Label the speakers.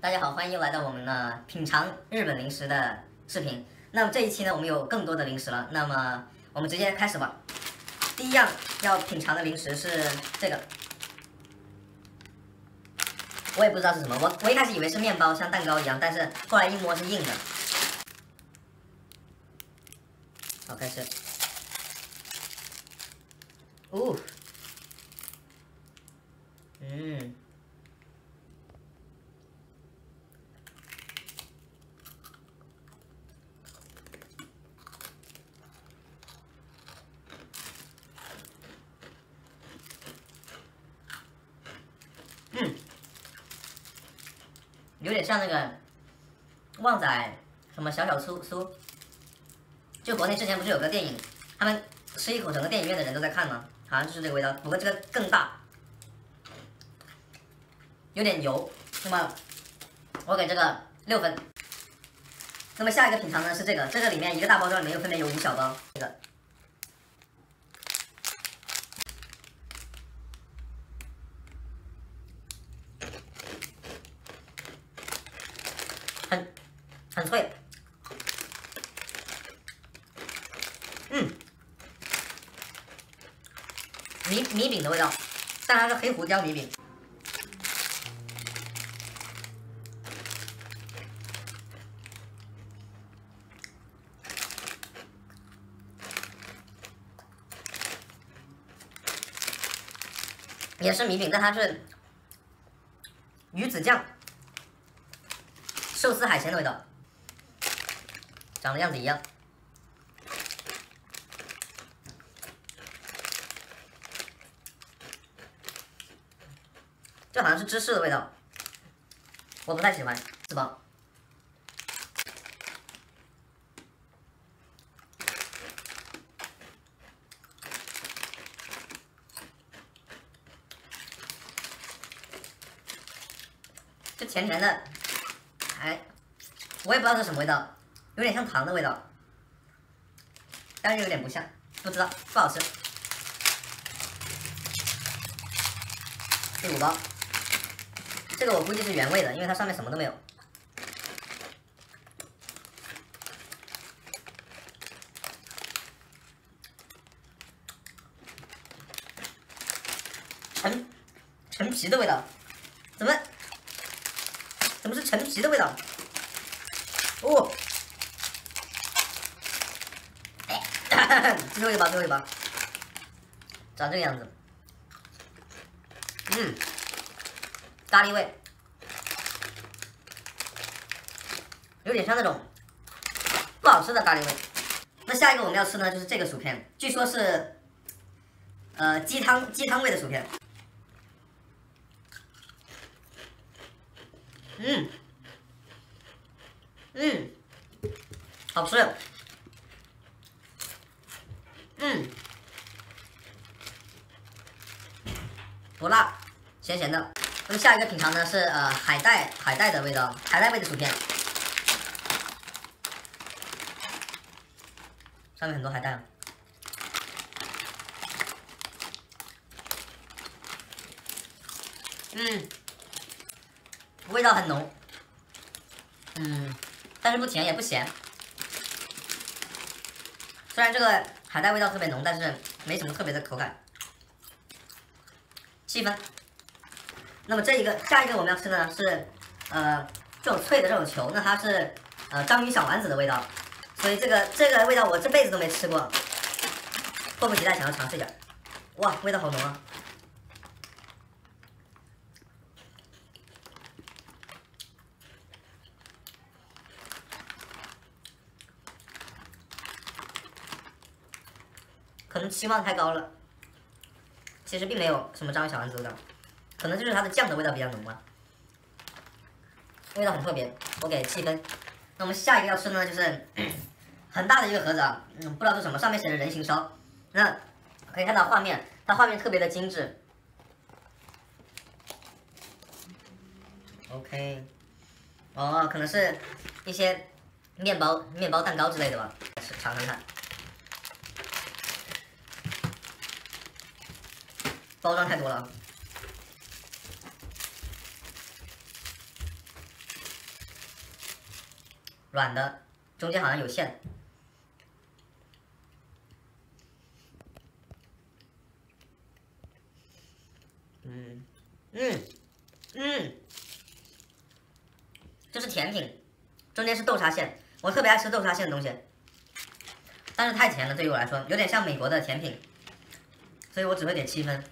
Speaker 1: 大家好，欢迎又来到我们的品尝日本零食的视频。那么这一期呢，我们有更多的零食了。那么我们直接开始吧。第一样要品尝的零食是这个，我也不知道是什么。我我一开始以为是面包，像蛋糕一样，但是后来一摸是硬的。好，开始。哦，嗯。嗯，有点像那个旺仔什么小小酥酥，就国内之前不是有个电影，他们吃一口，整个电影院的人都在看吗？好像就是这个味道，不过这个更大，有点油。那么我给这个六分。那么下一个品尝呢是这个，这个里面一个大包装里面又分别有五小包，这个。很脆，嗯，米米饼的味道，但它是黑胡椒米饼，也是米饼，但它是鱼子酱。寿司海鲜的味道，长得样子一样，这好像是芝士的味道，我不太喜欢，是吧？这甜甜的。哎，我也不知道是什么味道，有点像糖的味道，但是有点不像，不知道，不好吃。第五包，这个我估计是原味的，因为它上面什么都没有。陈陈皮的味道，怎么？怎么是陈皮的味道？哦，最后一包，最后一包，长这个样子。嗯，咖喱味，有点像那种不好吃的咖喱味。那下一个我们要吃呢，就是这个薯片，据说是呃鸡汤鸡汤味的薯片。嗯，嗯，好吃，嗯，不辣，咸咸的。那么下一个品尝呢是呃海带海带的味道，海带味的薯片，上面很多海带。嗯。味道很浓，嗯，但是不甜也不咸。虽然这个海带味道特别浓，但是没什么特别的口感。七分。那么这一个下一个我们要吃的呢是，呃，这种脆的这种球，那它是呃章鱼小丸子的味道，所以这个这个味道我这辈子都没吃过，迫不及待想要尝试一下。哇，味道好浓啊！可能期望太高了，其实并没有什么章鱼小丸子的味道，可能就是它的酱的味道比较浓吧，味道很特别，我给七分。那我们下一个要吃的呢，就是 很大的一个盒子啊，嗯，不知道是什么，上面写着人形烧，那可以看到画面，它画面特别的精致。OK，哦，可能是一些面包、面包、蛋糕之类的吧，吃尝尝看。包装太多了，软的，中间好像有馅。嗯嗯嗯，这是甜品，中间是豆沙馅，我特别爱吃豆沙馅的东西，但是太甜了，对于我来说有点像美国的甜品，所以我只会给七分。